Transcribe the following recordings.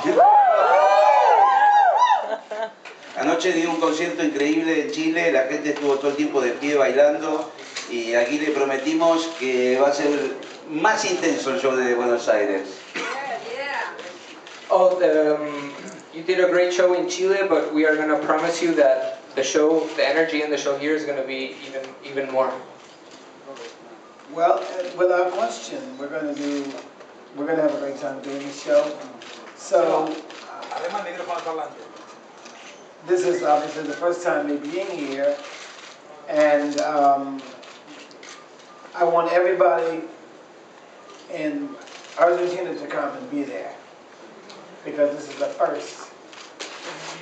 Anoche dio un concierto increíble en Chile, la gente estuvo todo el tiempo de pie bailando y aquí le prometimos que va a ser más intenso el show de Buenos Aires. Oh, um, you did a great show in Chile, but we are going to promise you that the show, the energy in the show here is going to be even even more. Well, uh, without question, we're going to do, we're going to have a great time doing the show. So, this is obviously the first time me being here, and um, I want everybody in Argentina to come and be there because this is the first.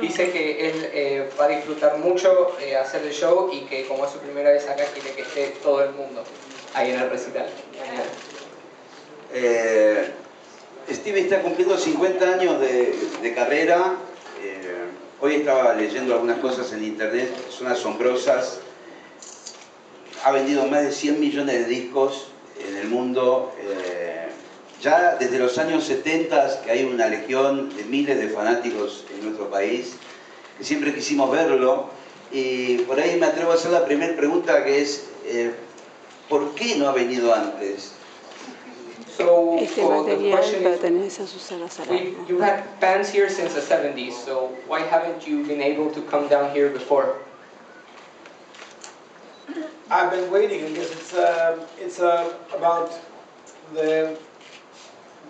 Dice que él eh, va a disfrutar mucho eh, hacer el show y que como es su primera vez acá quiere que esté todo el mundo ahí en el recital. Eh, Stevie está cumpliendo 50 años de, de carrera. Eh, hoy estaba leyendo algunas cosas en internet, son asombrosas. Ha vendido más de 100 millones de discos en el mundo. Eh, ya desde los años 70 que hay una legión de miles de fanáticos en nuestro país, que siempre quisimos verlo. Y por ahí me atrevo a hacer la primera pregunta que es, eh, ¿por qué no ha venido antes? So, Este the material question is, pertenece a Susana we, Salerno. you had bands here since the 70s, so why haven't you been able to come down here before? I've been waiting. I guess it's uh, it's uh, about the,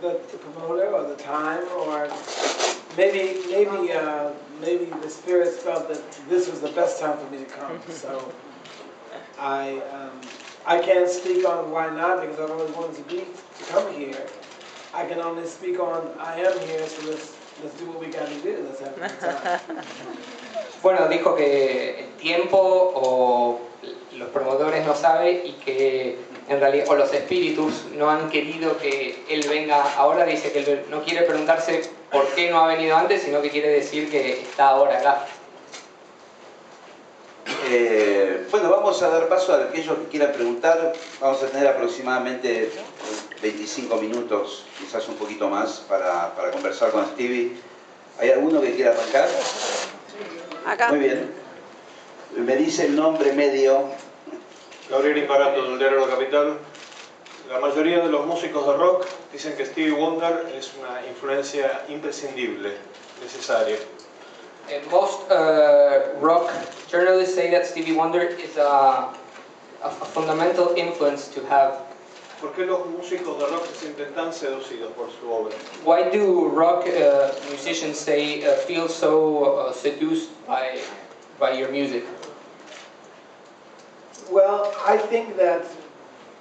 the the promoter or the time or maybe maybe uh, maybe the spirits felt that this was the best time for me to come. So I um, I can't speak on why not because I've always wanted to be to come here. I can only speak on I am here. So let's let's do what we got to do. Let's have. Bueno, dijo que el tiempo o los promotores no saben y que en realidad, los espíritus no han querido que él venga ahora. Dice que él no quiere preguntarse por qué no ha venido antes, sino que quiere decir que está ahora acá. Eh, bueno, vamos a dar paso a aquellos que quieran preguntar. Vamos a tener aproximadamente 25 minutos, quizás un poquito más, para, para conversar con Stevie. ¿Hay alguno que quiera arrancar? Acá. Muy bien. Me dice el nombre medio. Gabriel Imparato, del Diario La Capital. La mayoría de los músicos de rock dicen que Stevie Wonder es una influencia imprescindible, necesaria. Most uh, rock journalists say that Stevie Wonder is a, a, a fundamental influence to have. ¿Por qué los músicos de rock se sienten tan seducidos por su obra? Why do rock uh, musicians say uh, feel so uh, seduced by by your music? Well, I think that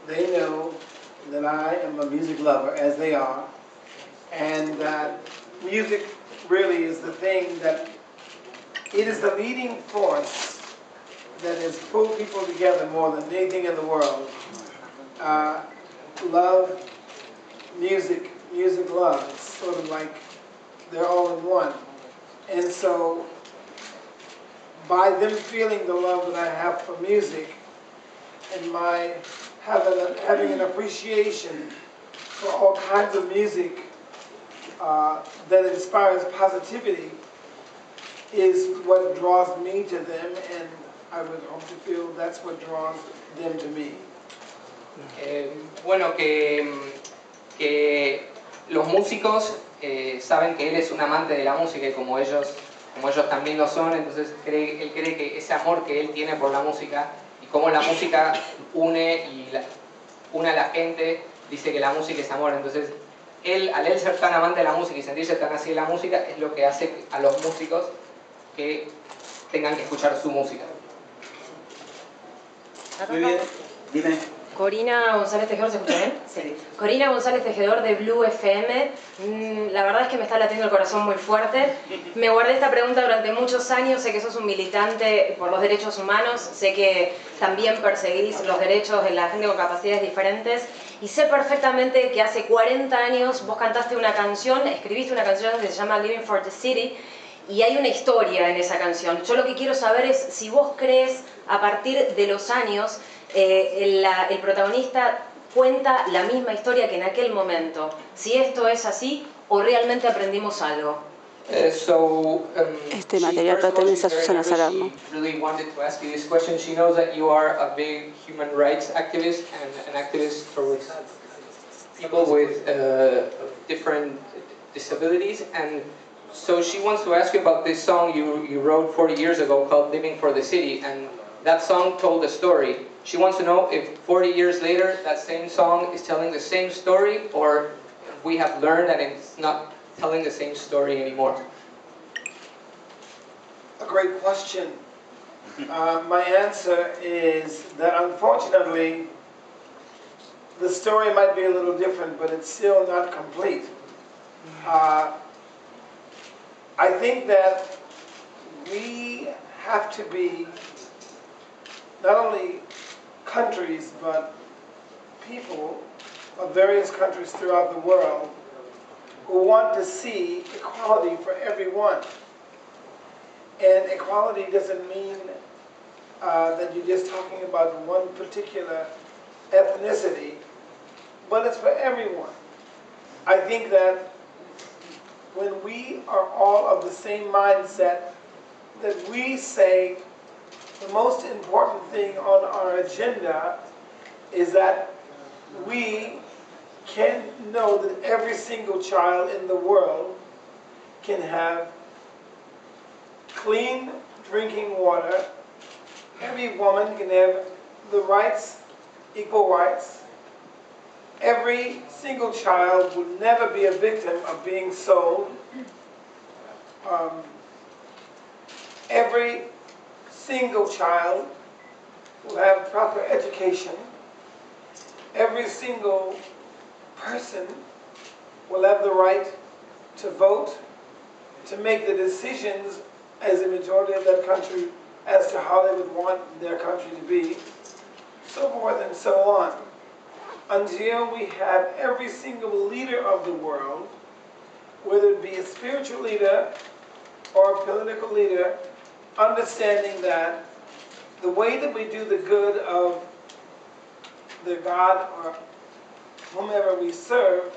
they know that I am a music lover, as they are, and that music really is the thing that it is the leading force that has pulled people together more than anything in the world. Uh, love, music, music, love. It's sort of like they're all in one. And so, by them feeling the love that I have for music, and my having, a, having an appreciation for all kinds of music uh, that inspires positivity is what draws me to them, and I would hope to feel that's what draws them to me. Eh, bueno, que, que los músicos eh, saben que él es un amante de la música y como ellos, como ellos también lo son, entonces cree, él cree que ese amor que él tiene por la música y cómo la música une y la- une a la gente, dice que la música es amor. Entonces, él, al él ser tan amante de la música y sentirse tan así de la música, es lo que hace a los músicos que tengan que escuchar su música. Muy bien. Dime. Corina González Tejedor, ¿se escucha bien? Sí. Corina González Tejedor de Blue FM. Mm, La verdad es que me está latiendo el corazón muy fuerte. Me guardé esta pregunta durante muchos años. Sé que sos un militante por los derechos humanos. Sé que también perseguís los derechos de la gente con capacidades diferentes. Y sé perfectamente que hace 40 años vos cantaste una canción, escribiste una canción que se llama Living for the City. Y hay una historia en esa canción. Yo lo que quiero saber es si vos crees, a partir de los años, eh, el, la- el protagonista cuenta la misma historia que en aquel momento. Si esto es así o realmente aprendimos algo? So, um, Este material pertenece a Susana. Salerno. People with uh, different disabilities. And so she wants to ask you about this song you, you wrote 40 years ago called Living for the City. And that song told a story. She wants to know if 40 years later that same song is telling the same story or we have learned that it's not telling the same story anymore. A great question. Uh, my answer is that unfortunately, the story might be a little different, but it's still not complete. Uh, I think that we have to be not only countries, but people of various countries throughout the world who want to see equality for everyone. And equality doesn't mean uh, that you're just talking about one particular ethnicity, but it's for everyone. I think that when we are all of the same mindset, that we say the most important thing on our agenda is that we can know that every single child in the world can have clean drinking water. Every woman can have the rights, equal rights. Every single child will never be a victim of being sold. Um, every single child will have proper education. Every single person will have the right to vote, to make the decisions as a majority of that country as to how they would want their country to be, so forth and so on. Until we have every single leader of the world, whether it be a spiritual leader or a political leader, understanding that the way that we do the good of the God or whomever we serve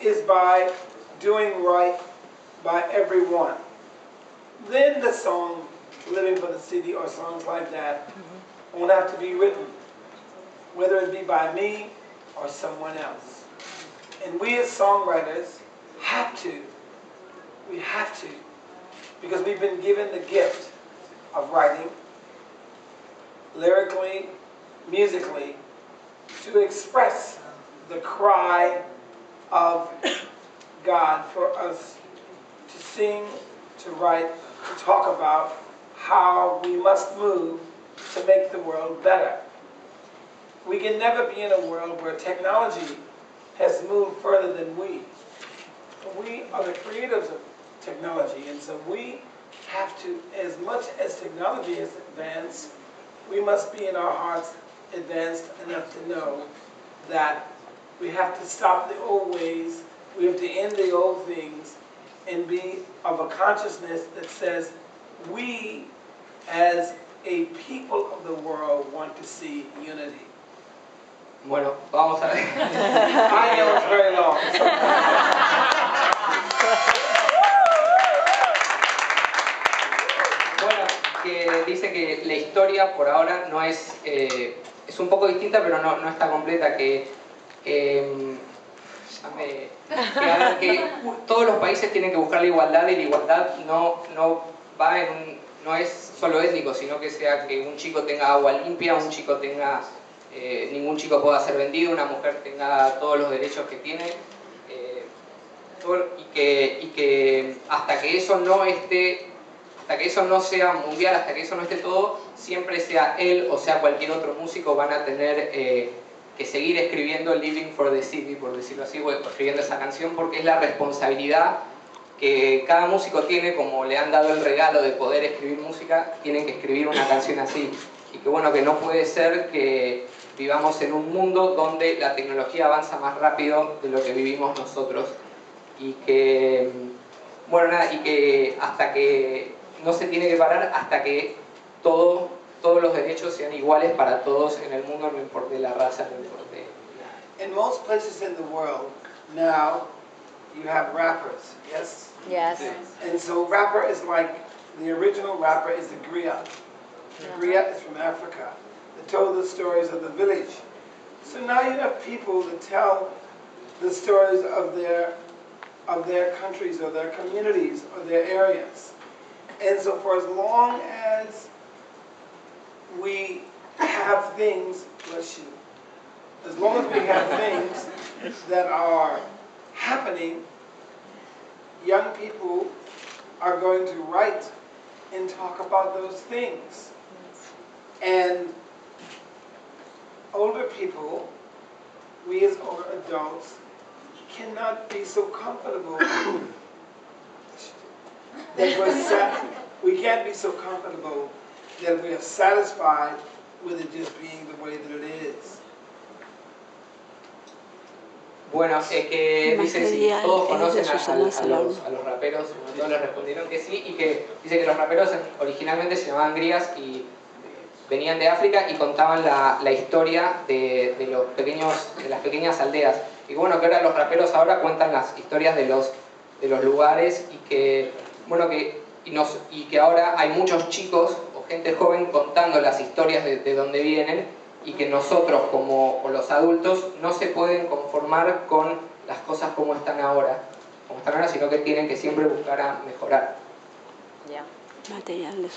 is by doing right by everyone. Then the song Living for the City or songs like that mm-hmm. won't have to be written, whether it be by me or someone else. And we as songwriters have to, we have to, because we've been given the gift of writing lyrically, musically, to express the cry of God for us to sing, to write, to talk about how we must move to make the world better. We can never be in a world where technology has moved further than we. We are the creators of technology, and so we have to, as much as technology has advanced, we must be in our hearts advanced enough to know that we have to stop the old ways, we have to end the old things, and be of a consciousness that says, we as a people of the world want to see unity. Bueno, vamos a ver. I know it's very long. Bueno, que dice que la historia por ahora no es, eh, es un poco distinta, pero no, no está completa, que, ya me- que, a ver, que todos los países tienen que buscar la igualdad y la igualdad no, no va en un- no es solo étnico, sino que sea que un chico tenga agua limpia, un chico tenga, eh, ningún chico pueda ser vendido, una mujer tenga todos los derechos que tiene. eh, todo- y, que, y que hasta que eso no esté hasta que eso no sea mundial, hasta que eso no esté todo, siempre sea él o sea cualquier otro músico van a tener eh, que seguir escribiendo Living for the City, por decirlo así, o escribiendo esa canción, porque es la responsabilidad que cada músico tiene, como le han dado el regalo de poder escribir música, tienen que escribir una canción así. Y que bueno, que no puede ser que vivamos en un mundo donde la tecnología avanza más rápido de lo que vivimos nosotros. Y que, bueno, nada, y que hasta que no se tiene que parar hasta que todo, todos los derechos sean iguales para todos en el mundo, no importe la raza, no importe In most places in the world now, you have rappers, yes? Yes. And so rapper is like, the original rapper is the griot. The griot is from Africa. That told the stories of the village. So now you have people that tell the stories of their, of their countries or their communities or their areas. And so for as long as we have things, bless you, as long as we have things that are happening, young people are going to write and talk about those things. And older people, we as older adults, cannot be so comfortable that we're sat, we can't be so comfortable that we are satisfied with it just being the way that it is. Bueno, eh, que Más dice si todos conocen a, a- a los, a los raperos, todos les respondieron que sí, y que dice que los raperos originalmente se llamaban grías y venían de África y contaban la, la historia de, de los pequeños, de las pequeñas aldeas. Y bueno, que ahora los raperos ahora cuentan las historias de los, de los lugares y que, bueno, que, y, nos, y que ahora hay muchos chicos o gente joven contando las historias de, de donde vienen y que nosotros como o los adultos no se pueden conformar con las cosas como están ahora, como están ahora, sino que tienen que siempre buscar a mejorar. Ya. Material de.